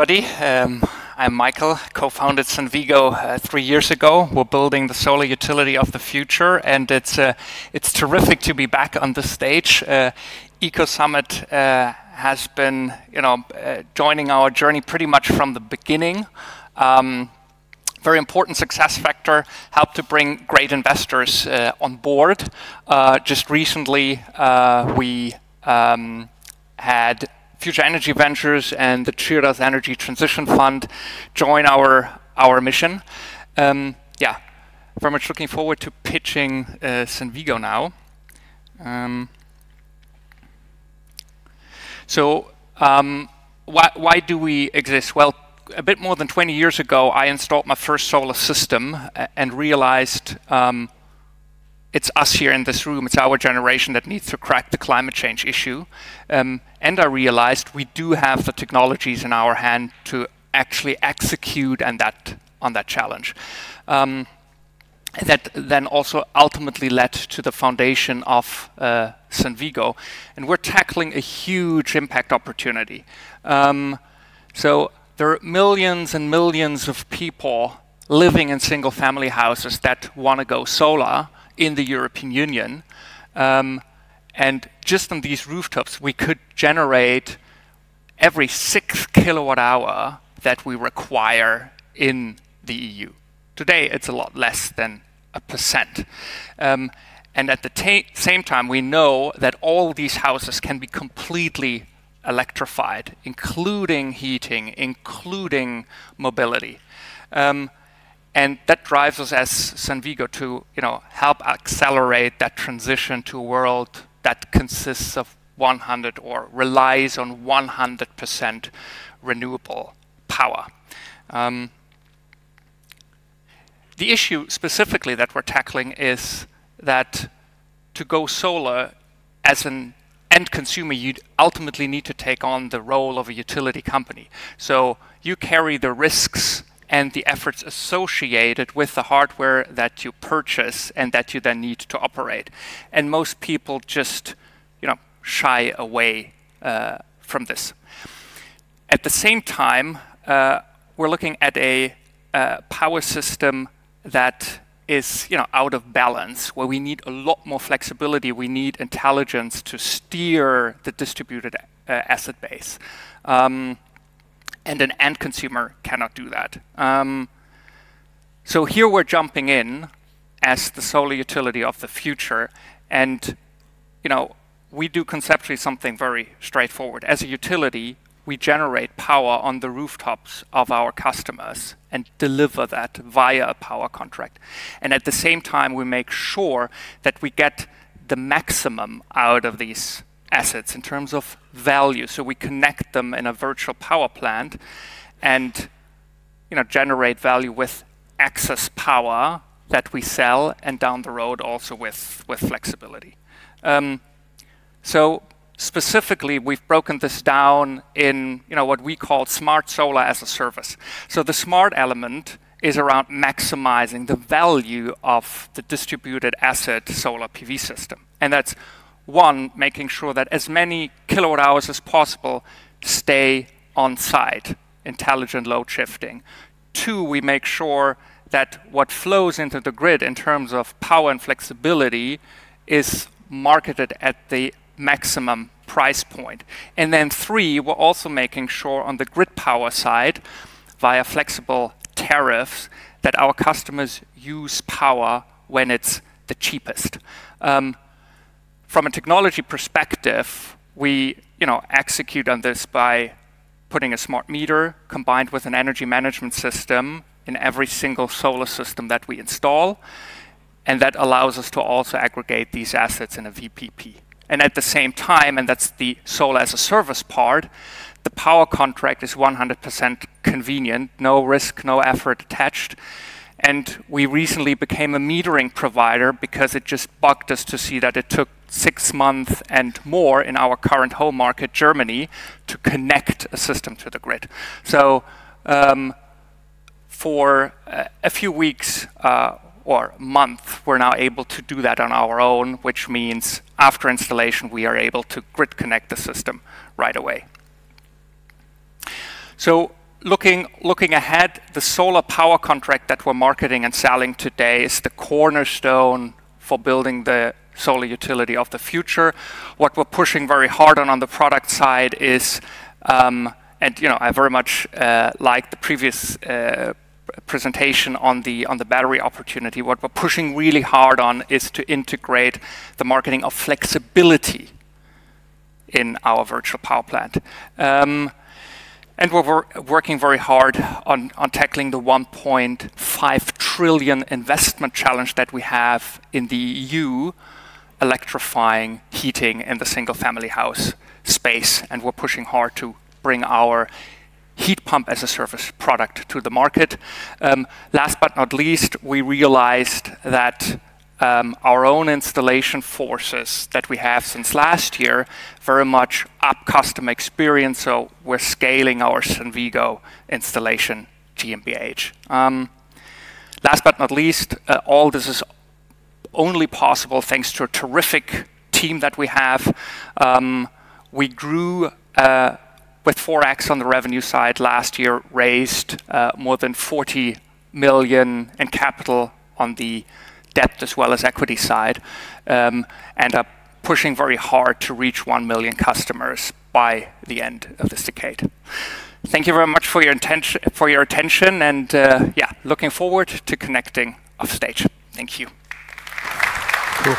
everybody. Um, I'm Michael, co-founded Sunvigo uh, three years ago. We're building the solar utility of the future, and it's uh, it's terrific to be back on the stage. Uh, Ecosummit uh, has been, you know, uh, joining our journey pretty much from the beginning. Um, very important success factor, helped to bring great investors uh, on board. just recently, we um, had Future Energy Ventures and the Triodos Energy Transition Fund join our our mission. Um, yeah, very much looking forward to pitching uh, Sunvigo now. Um, so um, why, why do we exist? Well, a bit more than 20 years ago, I installed my first solar system uh, and realized um, it's us here in this room, it's our generation that needs to crack the climate change issue. Um, and I realized we do have the technologies in our hand to actually execute and that, on that challenge. Um, that then also ultimately led to the foundation of uh, Sunvigo. And we're tackling a huge impact opportunity. Um, so there are millions and millions of people living in single family houses that want to go solar in the European Union. Um, and just on these rooftops, we could generate every six kilowatt hour that we require in the EU. Today, it's a lot less than a percent. Um, and at the same time, we know that all these houses can be completely electrified, including heating, including mobility. Um, and that drives us as Sunvigo to you know, help accelerate that transition to a world that consists of 100 or relies on 100% renewable power. Um, the issue specifically that we're tackling is that to go solar as an end consumer, you ultimately need to take on the role of a utility company. So you carry the risks and the efforts associated with the hardware that you purchase and that you then need to operate. And most people just, you know, shy away uh, from this. At the same time, uh, we're looking at a uh, power system that is you know out of balance where we need a lot more flexibility we need intelligence to steer the distributed uh, asset base um, and an end consumer cannot do that. Um, so here we're jumping in as the solar utility of the future, and you know we do conceptually something very straightforward. As a utility, we generate power on the rooftops of our customers and deliver that via a power contract. And at the same time, we make sure that we get the maximum out of these assets in terms of value. So we connect them in a virtual power plant and you know, generate value with excess power that we sell and down the road also with, with flexibility. Um, so specifically, we've broken this down in you know, what we call smart solar as a service. So the smart element is around maximizing the value of the distributed asset solar PV system. And that's one, making sure that as many kilowatt hours as possible stay on site, intelligent load shifting. Two, we make sure that what flows into the grid in terms of power and flexibility is marketed at the maximum price point. And then three, we're also making sure on the grid power side, via flexible tariffs, that our customers use power when it's the cheapest. Um, from a technology perspective, we you know, execute on this by putting a smart meter combined with an energy management system in every single solar system that we install. And that allows us to also aggregate these assets in a VPP. And at the same time, and that's the solar as a service part, the power contract is 100% convenient, no risk, no effort attached. And we recently became a metering provider because it just bugged us to see that it took six months and more in our current home market, Germany, to connect a system to the grid. So um, for uh, a few weeks uh, or month, we're now able to do that on our own, which means after installation, we are able to grid connect the system right away. So looking, looking ahead, the solar power contract that we're marketing and selling today is the cornerstone for building the solar utility of the future. What we're pushing very hard on on the product side is, um, and you know, I very much uh, like the previous uh, presentation on the on the battery opportunity. What we're pushing really hard on is to integrate the marketing of flexibility in our virtual power plant. Um, and we're working very hard on, on tackling the 1.5 trillion investment challenge that we have in the EU, electrifying heating in the single family house space. And we're pushing hard to bring our heat pump as a service product to the market. Um, last but not least, we realized that um, our own installation forces that we have since last year very much up customer experience. So we're scaling our Sunvigo installation GmbH. Um, last but not least, uh, all this is only possible thanks to a terrific team that we have. Um, we grew uh, with 4x on the revenue side last year, raised uh, more than 40 million in capital on the debt as well as equity side, um, and are pushing very hard to reach 1 million customers by the end of this decade. Thank you very much for your, for your attention, and uh, yeah, looking forward to connecting off stage. Thank you. Cool.